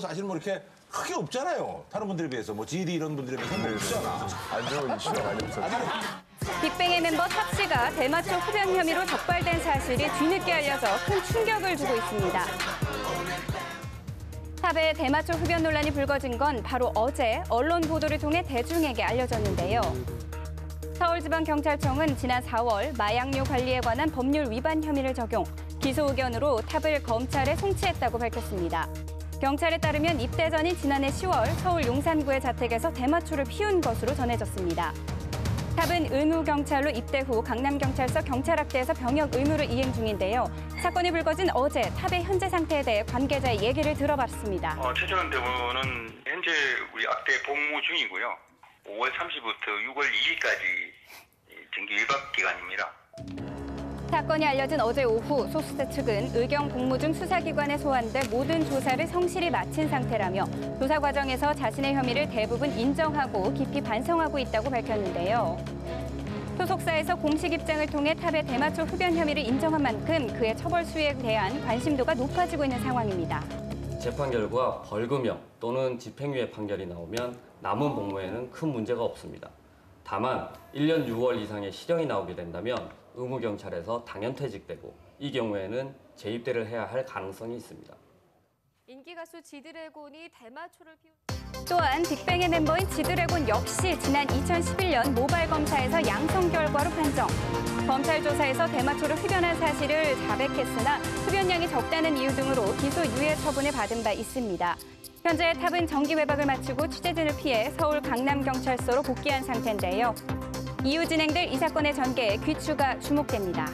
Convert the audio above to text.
사실 뭐 이렇게 크게 없잖아요. 다른 분들에 비해서 뭐 GD 이런 분들에 비해서 뭐 없잖아. 안 좋은 이슈가 많이 없었죠. 빅뱅의 멤버 탑 씨가 대마초 흡연 혐의로 적발된 사실이 뒤늦게 알려져 큰 충격을 주고 있습니다. 탑의 대마초 흡연 논란이 불거진 건 바로 어제 언론 보도를 통해 대중에게 알려졌는데요. 서울지방경찰청은 지난 4월 마약류 관리에 관한 법률 위반 혐의를 적용, 기소 의견으로 탑을 검찰에 송치했다고 밝혔습니다. 경찰에 따르면 입대 전인 지난해 10월 서울 용산구의 자택에서 대마초를 피운 것으로 전해졌습니다. 탑은 은우 경찰로 입대 후 강남경찰서 경찰학대에서 병역 의무를 이행 중인데요. 사건이 불거진 어제 탑의 현재 상태에 대해 관계자의 얘기를 들어봤습니다. 어, 최재원 대원은 현재 우리 악대 복무 중이고요. 5월 30일부터 6월 2일까지 정기 일박 기간입니다. 사건이 알려진 어제 오후 소수대 측은 의경 복무 중 수사기관에 소환돼 모든 조사를 성실히 마친 상태라며 조사 과정에서 자신의 혐의를 대부분 인정하고 깊이 반성하고 있다고 밝혔는데요. 소속사에서 공식 입장을 통해 탑의 대마초 흡연 혐의를 인정한 만큼 그의 처벌 수위에 대한 관심도가 높아지고 있는 상황입니다. 재판 결과 벌금형 또는 집행유예 판결이 나오면 남은 복무에는 큰 문제가 없습니다. 다만 1년 6월 이상의 실형이 나오게 된다면 의무경찰에서 당연 퇴직되고 이 경우에는 재입대를 해야 할 가능성이 있습니다. 인기 가수 지드래곤이 대마초를 피우 또한 빅뱅의 멤버인 지드래곤 역시 지난 2011년 모발 검사에서 양성 결과로 판정. 검찰 조사에서 대마초를 흡연한 사실을 자백했으나 흡연량이 적다는 이유 등으로 기소 유예 처분을 받은 바 있습니다. 현재 탑은 정기 외박을 마치고 취재진을 피해 서울 강남경찰서로 복귀한 상태인데요. 이후 진행될 이 사건의 전개에 귀추가 주목됩니다.